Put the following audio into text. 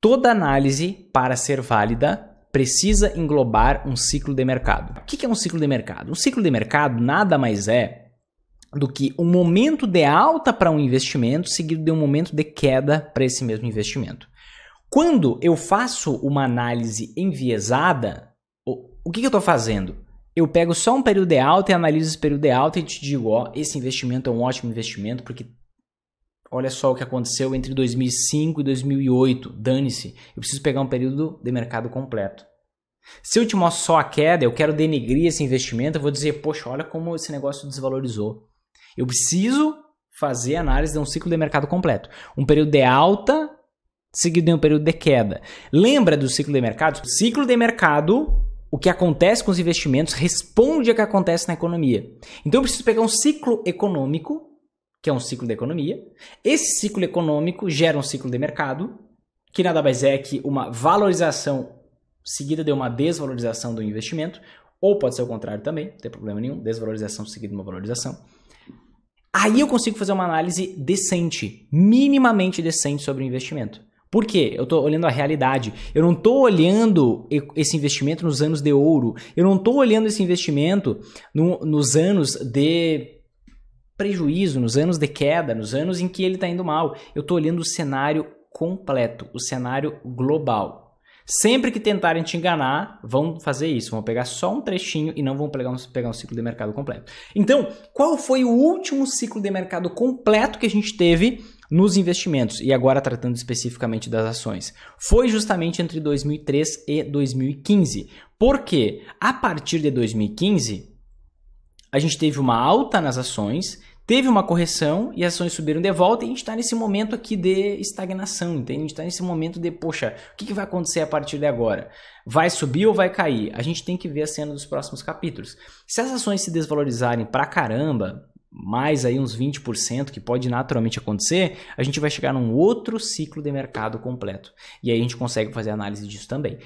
Toda análise, para ser válida, precisa englobar um ciclo de mercado. O que é um ciclo de mercado? Um ciclo de mercado nada mais é do que um momento de alta para um investimento seguido de um momento de queda para esse mesmo investimento. Quando eu faço uma análise enviesada, o que, eu estou fazendo? Eu pego só um período de alta e analiso esse período de alta e te digo, ó, esse investimento é um ótimo investimento porque olha só o que aconteceu entre 2005 e 2008, dane-se, eu preciso pegar um período de mercado completo. Se eu te mostro só a queda, eu quero denegrir esse investimento, eu vou dizer, poxa, olha como esse negócio desvalorizou. Eu preciso fazer análise de um ciclo de mercado completo. Um período de alta seguido de um período de queda. Lembra do ciclo de mercado? Ciclo de mercado, o que acontece com os investimentos, responde ao que acontece na economia. Então eu preciso pegar um ciclo econômico, que é um ciclo da economia. Esse ciclo econômico gera um ciclo de mercado, que nada mais é que uma valorização seguida de uma desvalorização do investimento, ou pode ser o contrário também, não tem problema nenhum, desvalorização seguida de uma valorização. Aí eu consigo fazer uma análise decente, minimamente decente sobre o investimento. Por quê? Eu estou olhando a realidade. Eu não estou olhando esse investimento nos anos de ouro. Eu não estou olhando esse investimento no, nos anos de prejuízo, nos anos de queda, nos anos em que ele está indo mal. Eu estou olhando o cenário completo, o cenário global. Sempre que tentarem te enganar, vão fazer isso. Vão pegar só um trechinho e não vão pegar um, pegar um ciclo de mercado completo. Então, qual foi o último ciclo de mercado completo que a gente teve nos investimentos? E agora tratando especificamente das ações. Foi justamente entre 2003 e 2015. Porque a partir de 2015, a gente teve uma alta nas ações Teve uma correção e as ações subiram de volta e a gente está nesse momento aqui de estagnação, entende? A gente está nesse momento de, poxa, o que, que, vai acontecer a partir de agora? Vai subir ou vai cair? A gente tem que ver a cena dos próximos capítulos. Se as ações se desvalorizarem pra caramba, mais aí uns 20%, que pode naturalmente acontecer, a gente vai chegar num outro ciclo de mercado completo. E aí a gente consegue fazer análise disso também.